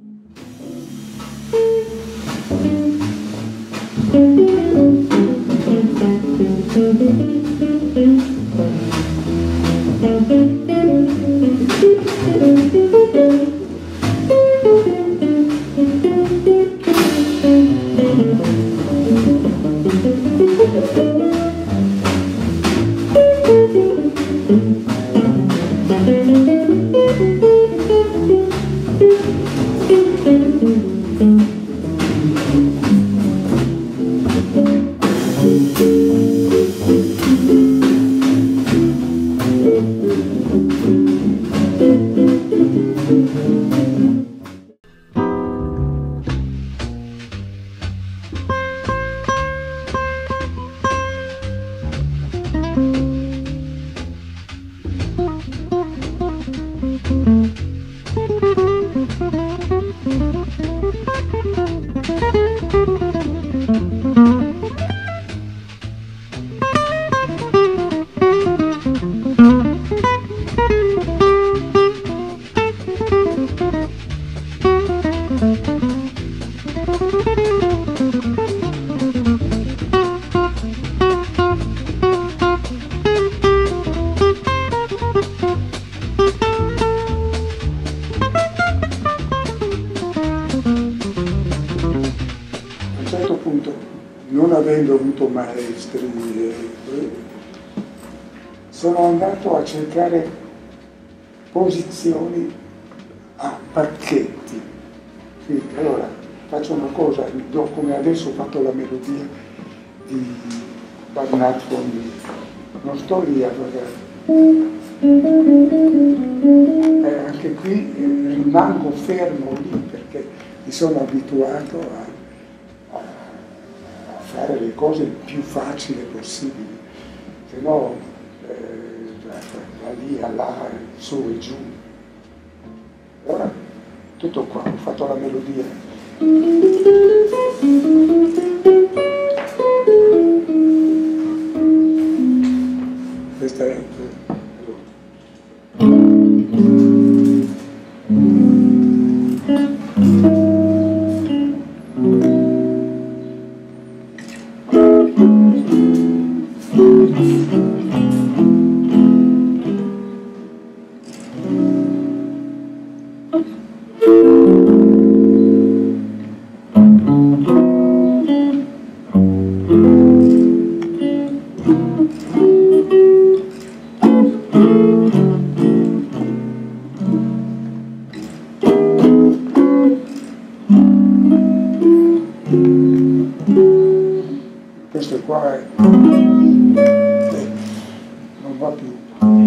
A un non avendo avuto maestri, eh, sono andato a cercare posizioni a pacchetti. Quindi, allora, faccio una cosa, come adesso ho fatto la melodia di Barnard Fondi. Non sto lì a guardare. Eh, anche qui eh, rimango fermo lì perché mi sono abituato a fare le cose il più facile possibile, se no eh, da, lì a là, su e giù. Allora, tutto qua, ho fatto la melodia. Questa è... Questo qua è... eh, non va più.